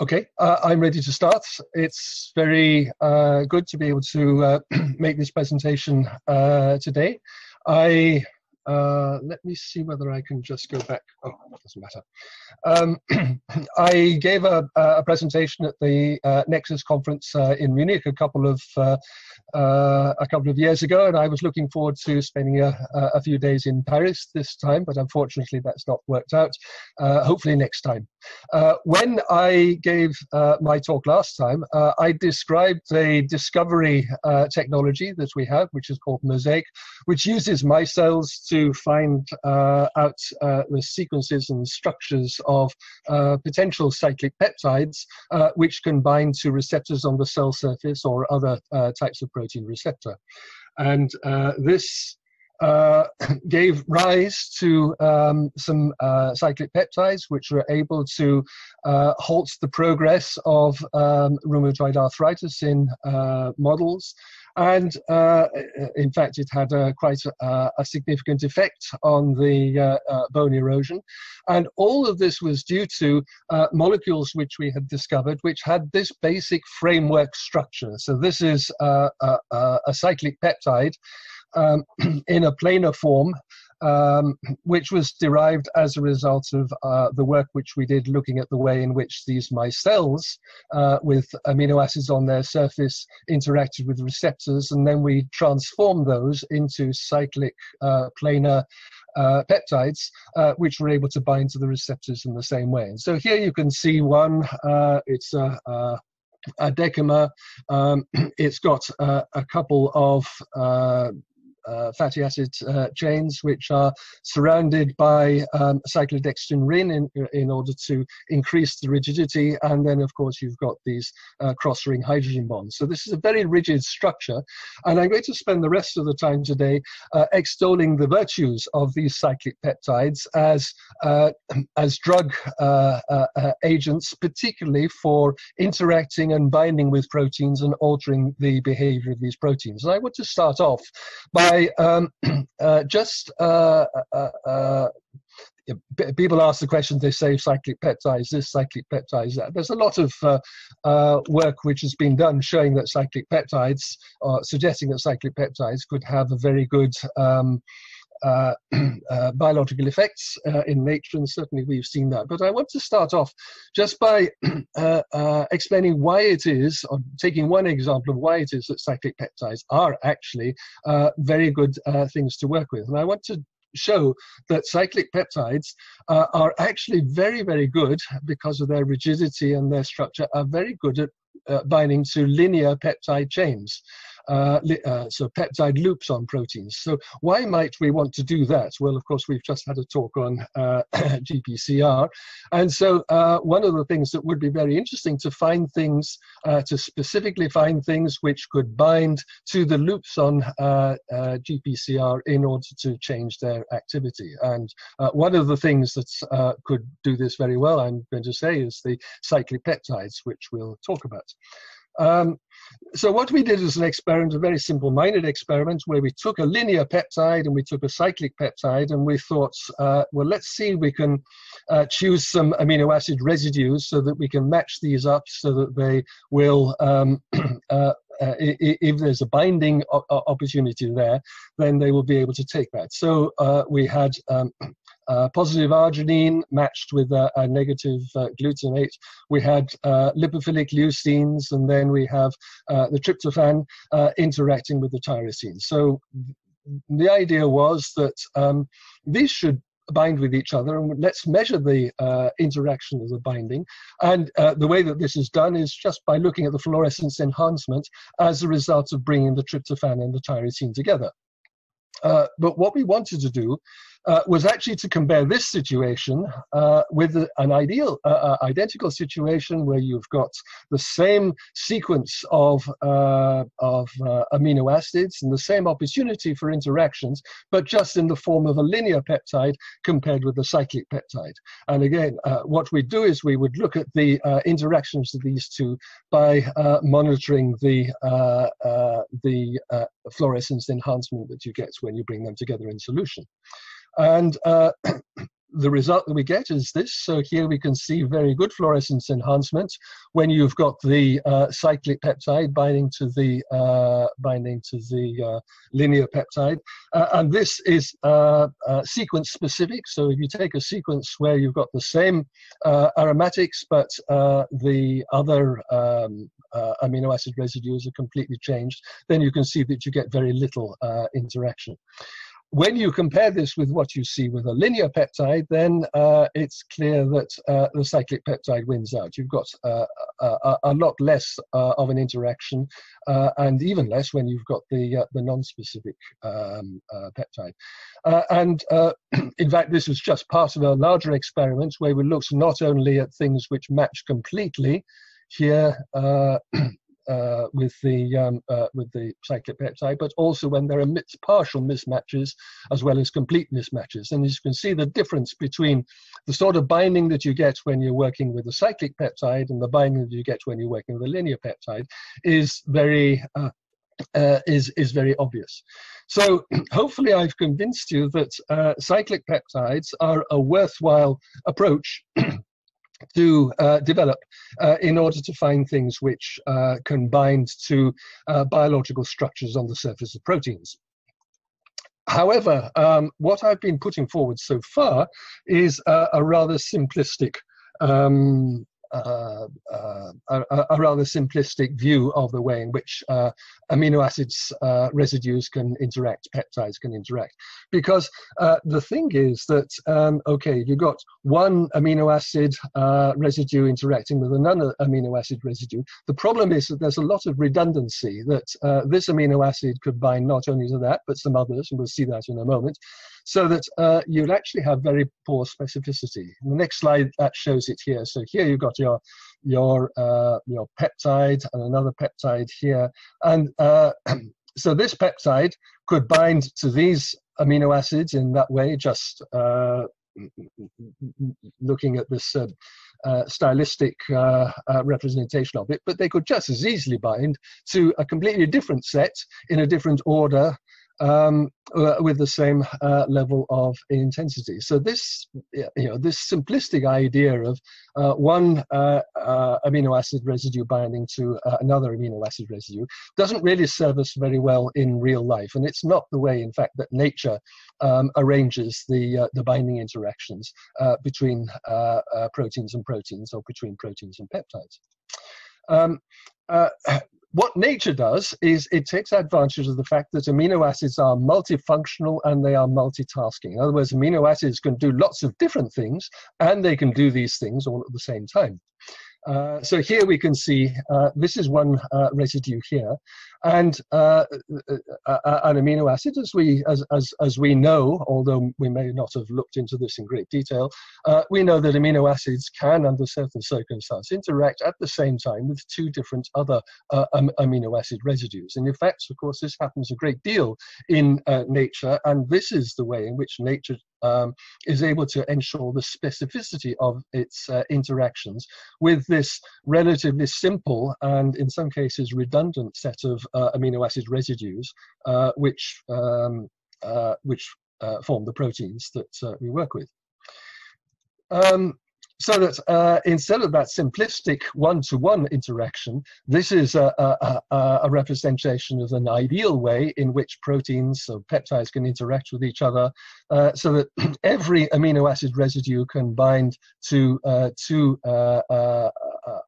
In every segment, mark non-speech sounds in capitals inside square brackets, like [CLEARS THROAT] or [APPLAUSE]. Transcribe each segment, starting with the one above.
Okay, uh, I'm ready to start. It's very uh, good to be able to uh, [CLEARS THROAT] make this presentation uh, today. I uh, let me see whether I can just go back. Oh, it doesn't matter. Um, [CLEARS THROAT] I gave a, a, presentation at the uh, Nexus conference uh, in Munich a couple of uh, uh, a couple of years ago, and I was looking forward to spending a, a, few days in Paris this time, but unfortunately that's not worked out. Uh, hopefully next time. when I gave my talk last time, I described a discovery technology that we have, which is called Mosaic, which uses micelles to to find uh, out uh, the sequences and structures of uh, potential cyclic peptides uh, which can bind to receptors on the cell surface or other uh, types of protein receptor. And uh, this uh, [COUGHS] gave rise to um, some uh, cyclic peptides which were able to uh, halt the progress of um, rheumatoid arthritis in models and uh, in fact it had a, quite a, a, significant effect on the uh, uh, bone erosion. And all of this was due to uh, molecules which we had discovered which had this basic framework structure. So this is a, a cyclic peptide um, [CLEARS THROAT] in a planar form um, which was derived as a result of uh, the work which we did looking at the way in which these micelles uh, with amino acids on their surface interacted with receptors, and then we transformed those into cyclic uh, planar uh, peptides, uh, which were able to bind to the receptors in the same way. And so here you can see one, uh, it's a, a, a decamer, um, [CLEARS THROAT] it's got a couple of uh, fatty acid uh, chains, which are surrounded by um, cyclodextrin ring in, in order to increase the rigidity. And then, of course, you've got these uh, cross ring hydrogen bonds. So this is a very rigid structure. And I'm going to spend the rest of the time today uh, extolling the virtues of these cyclic peptides as, uh, as drug uh, agents, particularly for interacting and binding with proteins and altering the behavior of these proteins. And I want to start off by Um, [CLEARS THROAT] uh, just uh, uh, uh people ask the question, they say cyclic peptides, this cyclic peptides that. There's a lot of uh, uh, work which has been done showing that cyclic peptides, uh, suggesting that cyclic peptides could have a very good um, uh, [CLEARS THROAT] uh, biological effects uh, in nature, and certainly we've seen that. But I want to start off just by [CLEARS THROAT] uh, uh, explaining why it is, or taking one example of why it is that cyclic peptides are actually very good things to work with. And I want to show that cyclic peptides are actually very, very good because of their rigidity and their structure, are very good at binding to linear peptide chains uh, uh, so peptide loops on proteins. So why might we want to do that? Well, of course, we've just had a talk on uh, [COUGHS] GPCR. And so uh, one of the things that would be very interesting to find things, uh, to specifically find things which could bind to the loops on uh, GPCR in order to change their activity. And one of the things that could do this very well, I'm going to say, is the cyclic peptides, which we'll talk about. Um, so what we did is an experiment, a very simple-minded experiment, where we took a linear peptide and we took a cyclic peptide, and we thought, uh, well, let's see we can uh, choose some amino acid residues so that we can match these up so that they will um, [CLEARS THROAT] uh, uh, if there's a binding opportunity there, then they will be able to take that. So uh, we had um, uh, positive arginine matched with a, a negative uh, glutamate. We had uh, lipophilic leucines, and then we have uh, the tryptophan uh, interacting with the tyrosine. So the idea was that um, these should bind with each other and let's measure the uh, interaction of the binding and uh, the way that this is done is just by looking at the fluorescence enhancement as a result of bringing the tryptophan and the tyrosine together uh, but what we wanted to do uh, was actually to compare this situation uh, with an ideal, uh, uh identical situation where you've got the same sequence of, uh, of uh, amino acids and the same opportunity for interactions, but just in the form of a linear peptide compared with a cyclic peptide. And again, what we do is we would look at the interactions of these two by monitoring the, the fluorescence enhancement that you get when you bring them together in solution. And uh, [CLEARS THROAT] the result that we get is this. So here we can see very good fluorescence enhancement when you've got the uh, cyclic peptide binding to the uh, binding to the uh, linear peptide, uh, and this is uh, uh, sequence specific. So if you take a sequence where you've got the same aromatics, but the other um, amino acid residues are completely changed, then you can see that you get very little interaction when you compare this with what you see with a linear peptide, then uh, it's clear that uh, the cyclic peptide wins out. You've got uh, a, a, lot less uh, of an interaction, uh, and even less when you've got the uh, the non-specific um, peptide. and [CLEARS THROAT] in fact, this was just part of a larger experiment where we looked not only at things which match completely here [CLEARS THROAT] uh, with the um, uh, with the cyclic peptide, but also when there are partial mismatches as well as complete mismatches. And as you can see, the difference between the sort of binding that you get when you're working with a cyclic peptide and the binding that you get when you're working with a linear peptide is very uh, uh, is is very obvious. So [CLEARS THROAT] hopefully I've convinced you that uh, cyclic peptides are a worthwhile approach [CLEARS THROAT] to uh, develop uh, in order to find things which uh, can bind to uh, biological structures on the surface of proteins. However, um, what I've been putting forward so far is a rather simplistic um, uh, uh, a, a, rather simplistic view of the way in which uh, amino acids uh, residues can interact, peptides can interact. Because uh, the thing is that, um, okay, you've got one amino acid uh, residue interacting with another amino acid residue. The problem is that there's a lot of redundancy that this amino acid could bind not only to that, but some others, and we'll see that in a moment so that uh, you'll actually have very poor specificity. The next slide that shows it here. So here you've got your your uh, your peptide and another peptide here, and uh, [CLEARS THROAT] so this peptide could bind to these amino acids in that way, just uh, looking at this uh, uh, stylistic uh, uh, representation of it, but they could just as easily bind to a completely different set in a different order um, uh, with the same uh, level of intensity. So this, you know, this simplistic idea of uh, one uh, uh, amino acid residue binding to uh, another amino acid residue doesn't really serve us very well in real life, and it's not the way, in fact, that nature um, arranges the the binding interactions between proteins and proteins, or between proteins and peptides. Um, uh, what nature does is it takes advantage of the fact that amino acids are multifunctional and they are multitasking. In other words, amino acids can do lots of different things and they can do these things all at the same time. Uh, so here we can see uh, this is one uh, residue here, and uh, uh, uh, an amino acid, as we as, as as we know, although we may not have looked into this in great detail, we know that amino acids can, under certain circumstances, interact at the same time with two different other am amino acid residues. And in fact, of course, this happens a great deal in nature, and this is the way in which nature um, is able to ensure the specificity of its uh, interactions with this relatively simple and in some cases redundant set of uh, amino acid residues uh, which, um, uh, which uh, form the proteins that uh, we work with. Um, so that uh, instead of that simplistic one-to-one interaction, this is a, a, a, representation of an ideal way in which proteins or peptides can interact with each other uh, so that [CLEARS THROAT] every amino acid residue can bind to uh, two uh, uh, uh,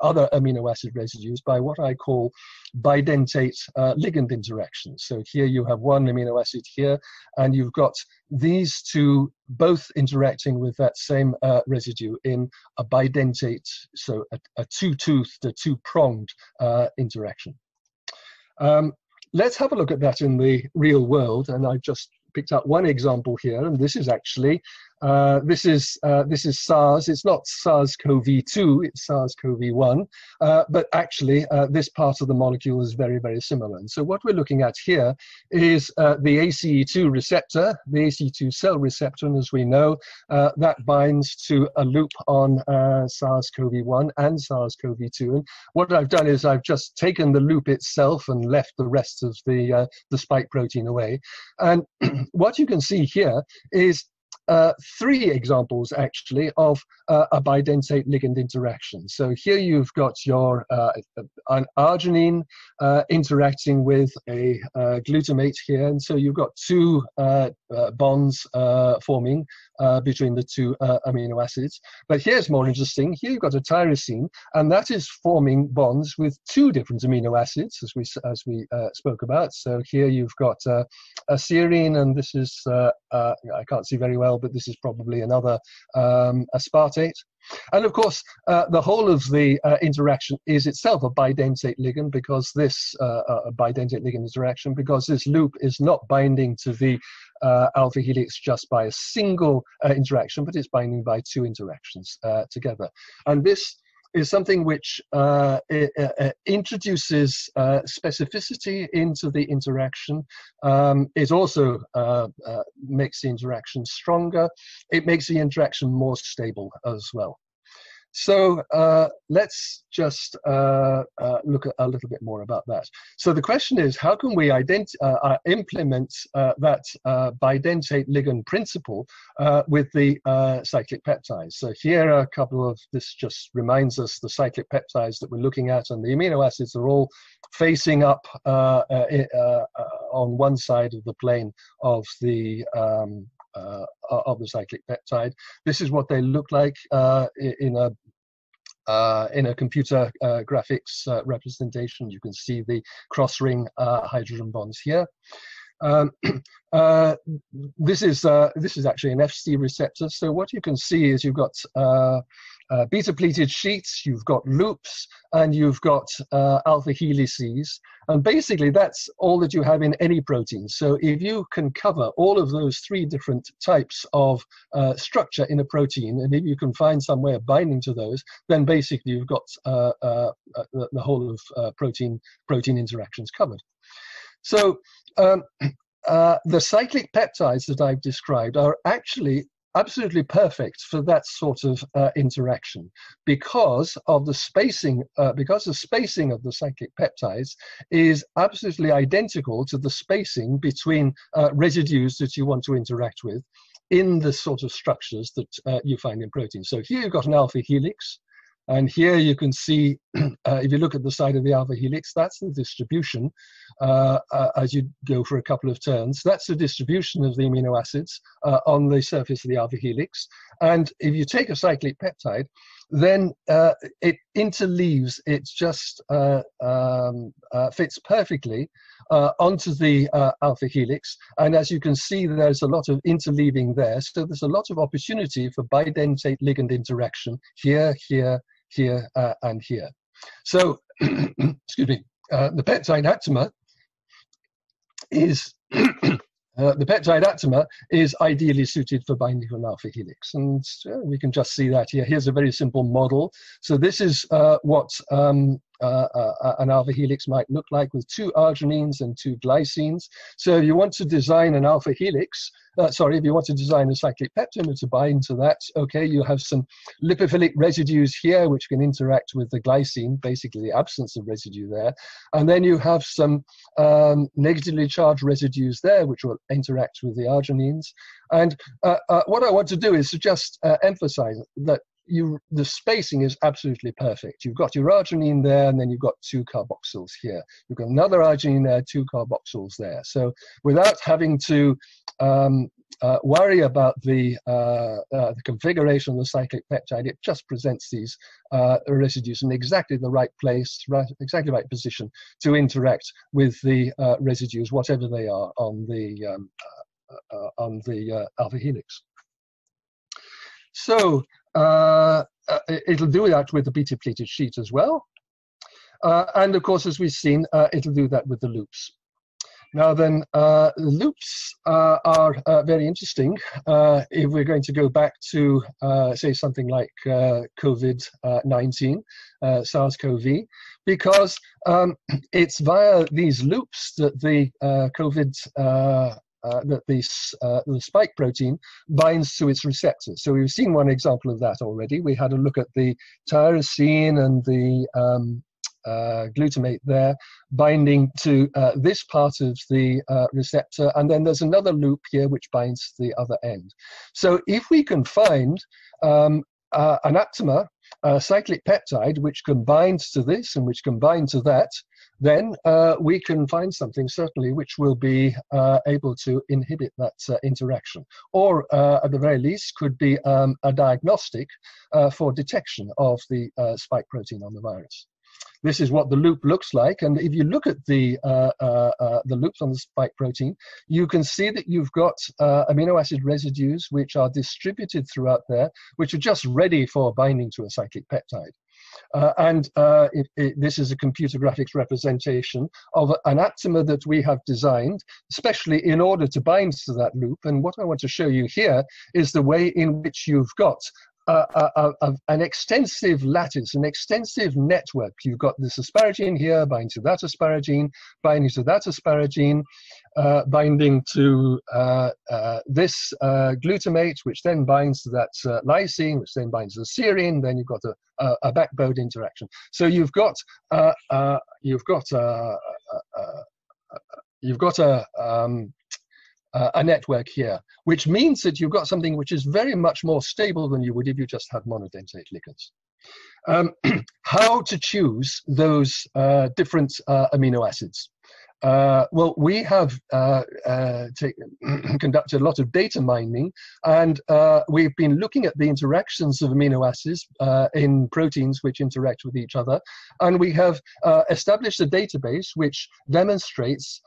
other amino acid residues by what I call bidentate ligand interactions. So here you have one amino acid here, and you've got these two both interacting with that same uh, residue in a bidentate, so a, a two-toothed, a two-pronged uh, interaction. Um, let's have a look at that in the real world, and I've just picked out one example here, and this is actually uh, this is uh, this is SARS. It's not SARS-CoV-2. It's SARS-CoV-1. Uh, but actually, uh, this part of the molecule is very very similar. And so what we're looking at here is uh, the ACE2 receptor, the ACE2 cell receptor, and as we know, that binds to a loop on SARS-CoV-1 and SARS-CoV-2. And what I've done is I've just taken the loop itself and left the rest of the the spike protein away. And [CLEARS THROAT] what you can see here is uh, three examples actually of uh, a bidentate ligand interaction. So here you've got your uh, an arginine uh, interacting with a uh, glutamate here, and so you've got two uh, bonds forming between the two amino acids. But here's more interesting. Here you've got a tyrosine, and that is forming bonds with two different amino acids, as we as we spoke about. So here you've got a serine, and this is I can't see very well, but this is probably another um, aspartate. And of course, uh, the whole of the uh, interaction is itself a bidentate ligand because this uh, uh bidentate ligand interaction because this loop is not binding to the uh, alpha helix just by a single uh, interaction, but it's binding by two interactions together. And this is something which uh, uh, introduces uh, specificity into the interaction. Um, it also uh, uh, makes the interaction stronger. It makes the interaction more stable as well. So uh, let's just uh, uh, look a little bit more about that. So the question is, how can we uh, uh, implement uh, that bidentate ligand principle with the cyclic peptides? So here are a couple of, this just reminds us the cyclic peptides that we're looking at, and the amino acids are all facing up on one side of the plane of the um, uh, of the cyclic peptide. This is what they look like uh, in a uh, in a computer uh, graphics uh, representation. You can see the cross ring uh, hydrogen bonds here. Um, [CLEARS THROAT] uh, this is uh, this is actually an Fc receptor. So what you can see is you've got uh, uh, beta pleated sheets, you've got loops, and you've got uh, alpha helices. And basically, that's all that you have in any protein. So if you can cover all of those three different types of uh, structure in a protein, and if you can find some way of binding to those, then basically you've got the, the, whole of protein protein interactions covered. So um, [CLEARS THROAT] uh, the cyclic peptides that I've described are actually absolutely perfect for that sort of uh, interaction because of the spacing, uh, because the spacing of the cyclic peptides is absolutely identical to the spacing between uh, residues that you want to interact with in the sort of structures that uh, you find in proteins. So here you've got an alpha helix, and here you can see, [CLEARS THROAT] uh, if you look at the side of the alpha helix, that's the distribution uh, uh, as you go for a couple of turns. That's the distribution of the amino acids uh, on the surface of the alpha helix. And if you take a cyclic peptide, then uh, it interleaves, it just uh, um, fits perfectly onto the alpha helix. And as you can see, there's a lot of interleaving there. So there's a lot of opportunity for bidentate ligand interaction here, here, here, uh, and here. So, [CLEARS THROAT] excuse me, uh, the peptide aptamer is [CLEARS THROAT] Uh, the peptide aptamer is ideally suited for binding to an alpha helix. And uh, we can just see that here. Here's a very simple model. So this is uh, what um, uh, uh, an alpha helix might look like with two arginines and two glycines. So if you want to design an alpha helix, uh, sorry, if you want to design a cyclic peptimer to bind to that, okay, you have some lipophilic residues here which can interact with the glycine, basically the absence of residue there. And then you have some um, negatively charged residues there which will interact with the arginines. And uh, uh, what I want to do is to just uh, emphasize that you the spacing is absolutely perfect. You've got your arginine there, and then you've got two carboxyls here. You've got another arginine there, two carboxyls there. So without having to um, uh, worry about the, uh, uh, the configuration of the cyclic peptide, it just presents these uh, residues in exactly the right place, right, exactly right position to interact with the uh, residues, whatever they are, on the um, uh, on the alpha helix. So uh, uh, it'll do that with the beta pleated sheet as well. Uh, and of course, as we've seen, uh, it'll do that with the loops. Now then, uh, loops uh, are very interesting if we're going to go back to, say, something like uh, COVID-19, SARS-CoV, because um, [CLEARS THROAT] it's via these loops that the COVID uh, that this, uh, the spike protein binds to its receptors. So we've seen one example of that already. We had a look at the tyrosine and the um, uh, glutamate there binding to uh, this part of the uh, receptor and then there's another loop here which binds to the other end. So if we can find um, uh, an aptamer, a cyclic peptide which combines to this and which combines to that, then uh, we can find something certainly which will be uh, able to inhibit that uh, interaction, or uh, at the very least could be um, a diagnostic uh, for detection of the uh, spike protein on the virus. This is what the loop looks like, and if you look at the the loops on the spike protein, you can see that you've got amino acid residues which are distributed throughout there, which are just ready for binding to a cyclic peptide. Uh, and uh, it, it, this is a computer graphics representation of an aptamer that we have designed, especially in order to bind to that loop. And what I want to show you here is the way in which you've got uh, an extensive lattice, an extensive network. You've got this asparagine here binding to that asparagine, binding to that asparagine, uh, binding to uh, uh, this glutamate, which then binds to that lysine, which then binds to the serine. Then you've got a, a, a backbone interaction. So you've got you've got you've got a um, uh, a network here, which means that you've got something which is very much more stable than you would if you just had monodentate ligands. Um, [CLEARS THROAT] how to choose those uh, different uh, amino acids? Uh, well, we have uh, uh, [CLEARS THROAT] conducted a lot of data mining, and we've been looking at the interactions of amino acids in proteins which interact with each other, and we have established a database which demonstrates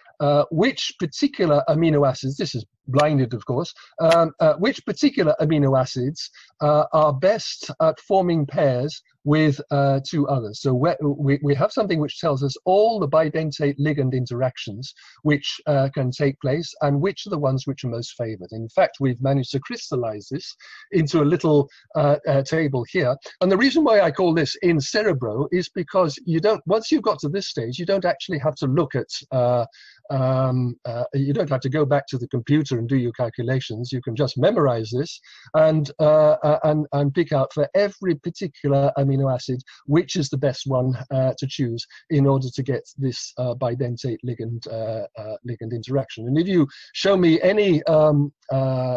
which particular amino acids, this is blinded of course, um, which particular amino acids are best at forming pairs with uh, two others. So we, we have something which tells us all the bidentate ligand interactions which uh, can take place and which are the ones which are most favored. In fact, we've managed to crystallize this into a little uh, uh table here. And the reason why I call this in cerebro is because you don't, once you've got to this stage, you don't actually have to look at uh, um, uh, you don't have to go back to the computer and do your calculations. You can just memorize this and uh, uh, and and pick out for every particular amino acid which is the best one uh, to choose in order to get this uh, bidentate ligand uh, ligand interaction. And if you show me any um,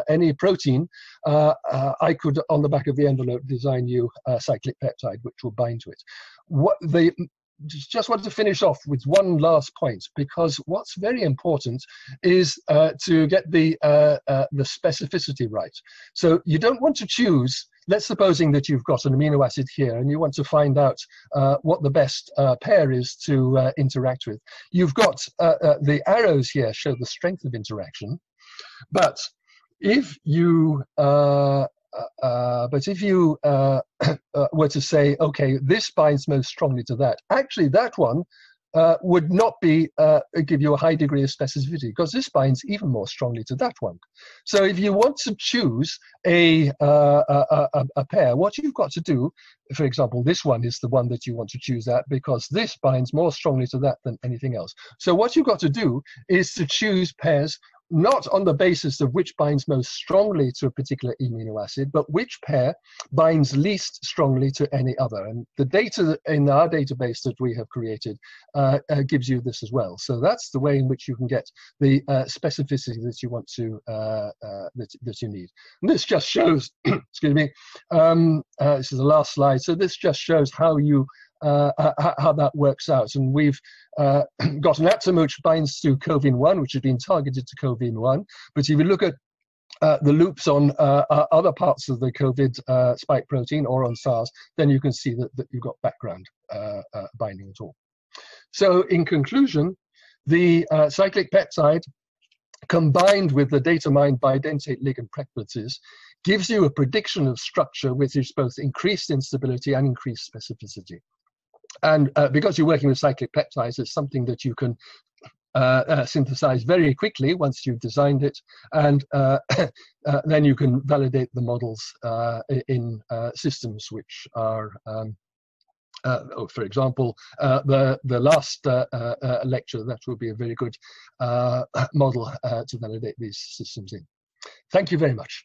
any protein, I could on the back of the envelope design you a cyclic peptide which will bind to it. What the just wanted to finish off with one last point because what's very important is uh, to get the uh, uh, the specificity right. So you don't want to choose. Let's supposing that you've got an amino acid here and you want to find out uh, what the best uh, pair is to uh, interact with. You've got the arrows here show the strength of interaction, but if you uh, uh, but if you uh, [COUGHS] uh, were to say, okay, this binds most strongly to that, actually that one uh, would not be uh, give you a high degree of specificity because this binds even more strongly to that one. So if you want to choose a, a, a, a, pair, what you've got to do, for example, this one is the one that you want to choose that because this binds more strongly to that than anything else. So what you've got to do is to choose pairs not on the basis of which binds most strongly to a particular amino acid, but which pair binds least strongly to any other. And the data in our database that we have created uh, uh, gives you this as well. So that's the way in which you can get the uh, specificity that you want to uh, uh, that, that you need. And this just shows, [CLEARS THROAT] excuse me, um, uh, this is the last slide. So this just shows how you uh, how that works out. And we've uh, [CLEARS THROAT] got an aptamer which binds to COVIN1, which has been targeted to COVIN1. But if you look at uh, the loops on uh, uh, other parts of the COVID uh, spike protein or on SARS, then you can see that, that you've got background binding at all. So in conclusion, the cyclic peptide combined with the data mined bidentate ligand preferences gives you a prediction of structure which is both increased instability and increased specificity and uh, because you're working with cyclic peptides, it's something that you can uh, uh, synthesize very quickly once you've designed it, and uh, [COUGHS] uh then you can validate the models uh, in uh, systems which are, um, oh, for example, the the last lecture that will be a very good [COUGHS] model to validate these systems in. Thank you very much.